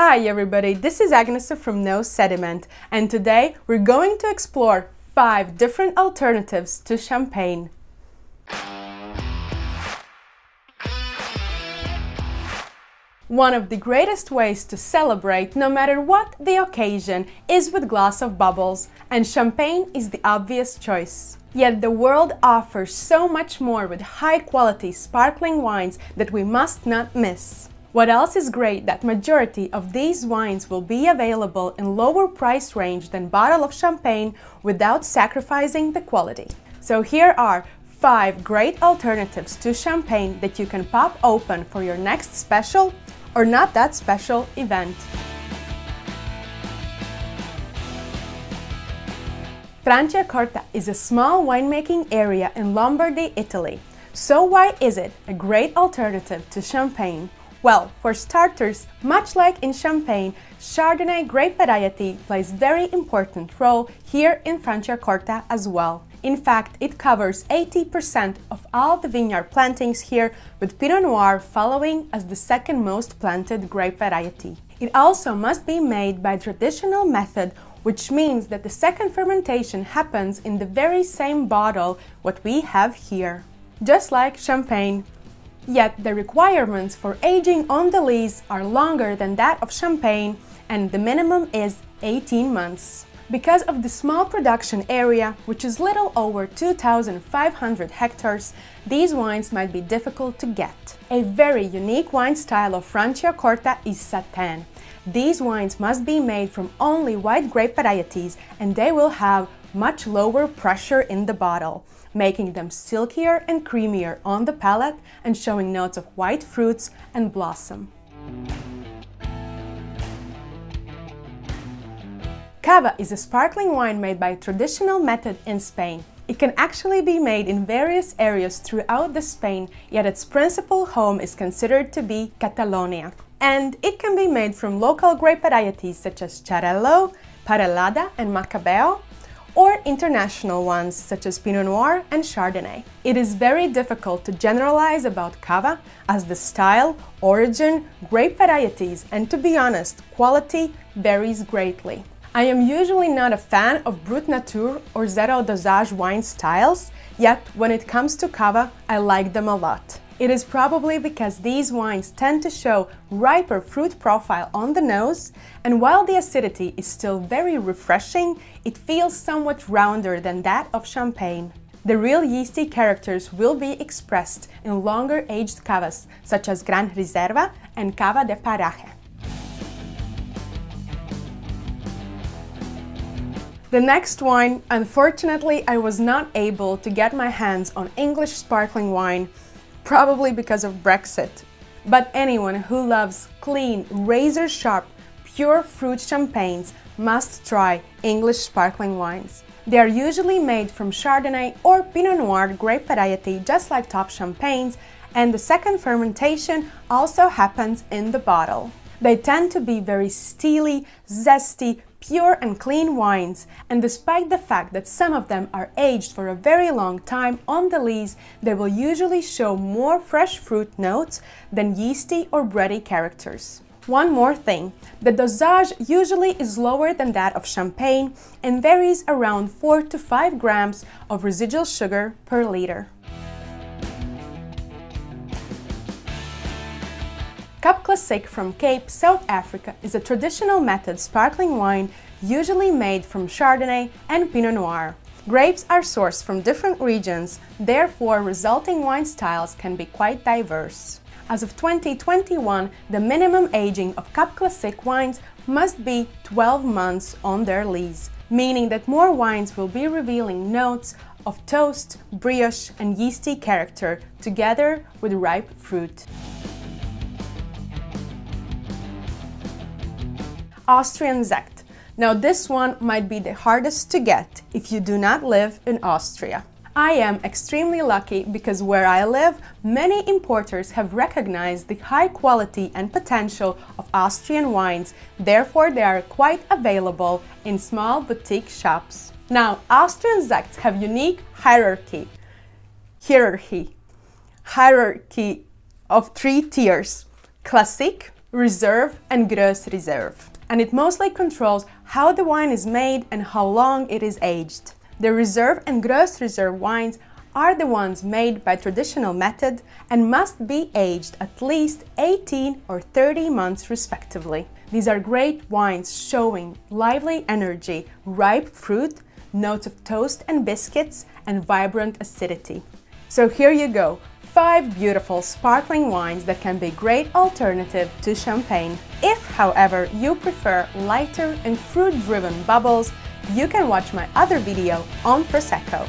Hi everybody, this is Agnese from No Sediment and today we're going to explore five different alternatives to champagne. One of the greatest ways to celebrate, no matter what the occasion, is with glass of bubbles, and champagne is the obvious choice. Yet the world offers so much more with high-quality sparkling wines that we must not miss. What else is great that majority of these wines will be available in lower price range than bottle of champagne without sacrificing the quality. So here are 5 great alternatives to champagne that you can pop open for your next special or not that special event. Franciacorta is a small winemaking area in Lombardy, Italy. So why is it a great alternative to champagne? Well, for starters, much like in Champagne, Chardonnay grape variety plays very important role here in Franciacorta as well. In fact, it covers 80% of all the vineyard plantings here, with Pinot Noir following as the second most planted grape variety. It also must be made by traditional method, which means that the second fermentation happens in the very same bottle what we have here. Just like champagne, Yet the requirements for aging on the lees are longer than that of champagne and the minimum is 18 months. Because of the small production area, which is little over 2,500 hectares, these wines might be difficult to get. A very unique wine style of Franciacorta is Satén. These wines must be made from only white grape varieties and they will have much lower pressure in the bottle, making them silkier and creamier on the palate and showing notes of white fruits and blossom. Cava is a sparkling wine made by traditional method in Spain. It can actually be made in various areas throughout the Spain, yet its principal home is considered to be Catalonia. And it can be made from local grape varieties such as Xarel-lo, Parellada and Macabeo, or international ones such as Pinot Noir and Chardonnay. It is very difficult to generalize about cava as the style, origin, grape varieties, and to be honest, quality varies greatly. I am usually not a fan of Brut Nature or Zero Dosage wine styles, yet when it comes to cava, I like them a lot. It is probably because these wines tend to show riper fruit profile on the nose, and while the acidity is still very refreshing, it feels somewhat rounder than that of champagne. The real yeasty characters will be expressed in longer aged cavas, such as Gran Reserva and Cava de Paraje. The next wine, unfortunately, I was not able to get my hands on English sparkling wine, probably because of Brexit. But anyone who loves clean, razor sharp, pure fruit champagnes must try English sparkling wines. They are usually made from Chardonnay or Pinot Noir grape variety, just like top champagnes, and the second fermentation also happens in the bottle. They tend to be very steely, zesty, pure and clean wines, and despite the fact that some of them are aged for a very long time on the lees, they will usually show more fresh fruit notes than yeasty or bready characters. One more thing, the dosage usually is lower than that of champagne and varies around 4 to 5 grams of residual sugar per liter. Cap Classique from Cape, South Africa is a traditional method sparkling wine usually made from Chardonnay and Pinot Noir. Grapes are sourced from different regions, therefore resulting wine styles can be quite diverse. As of 2021, the minimum aging of Cap Classique wines must be 12 months on their lees, meaning that more wines will be revealing notes of toast, brioche and yeasty character together with ripe fruit. Austrian Sekt. Now this one might be the hardest to get if you do not live in Austria. I am extremely lucky because where I live, many importers have recognized the high quality and potential of Austrian wines, therefore they are quite available in small boutique shops. Now, Austrian Sekts have unique hierarchy, hierarchy, hierarchy of three tiers, Classic, Reserve and Gross Reserve. And it mostly controls how the wine is made and how long it is aged. The Reserve and Gross Reserve wines are the ones made by traditional method and must be aged at least 18 or 30 months respectively. These are great wines showing lively energy, ripe fruit, notes of toast and biscuits, and vibrant acidity. So here you go, five beautiful sparkling wines that can be great alternative to champagne. If, however, you prefer lighter and fruit-driven bubbles, you can watch my other video on Prosecco.